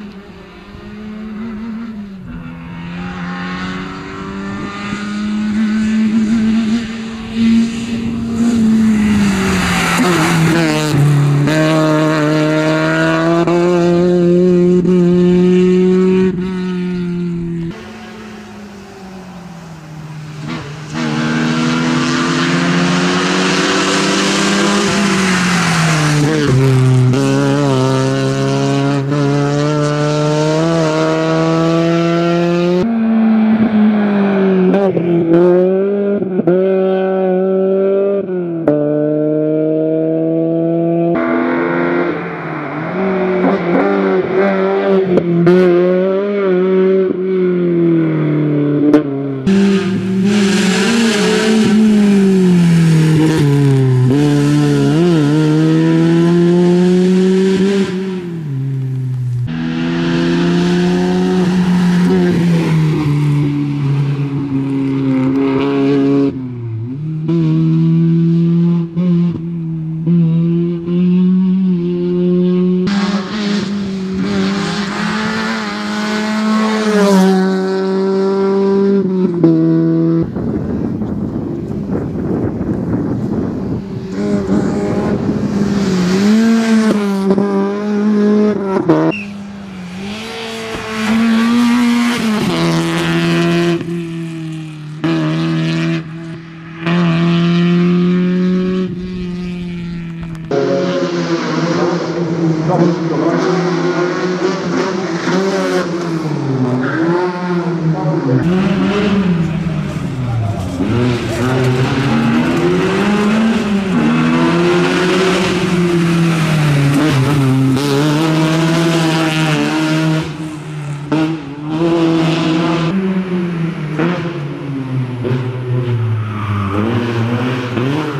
Mm-hmm. Mm-hmm. Mm-hmm.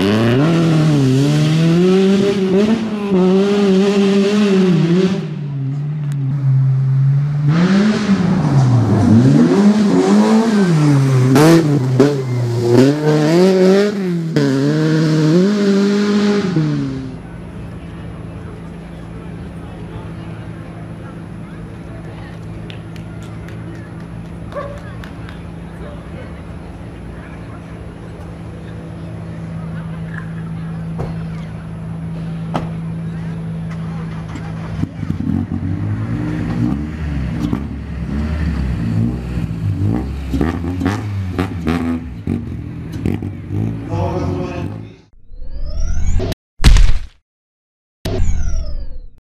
Mm-hmm.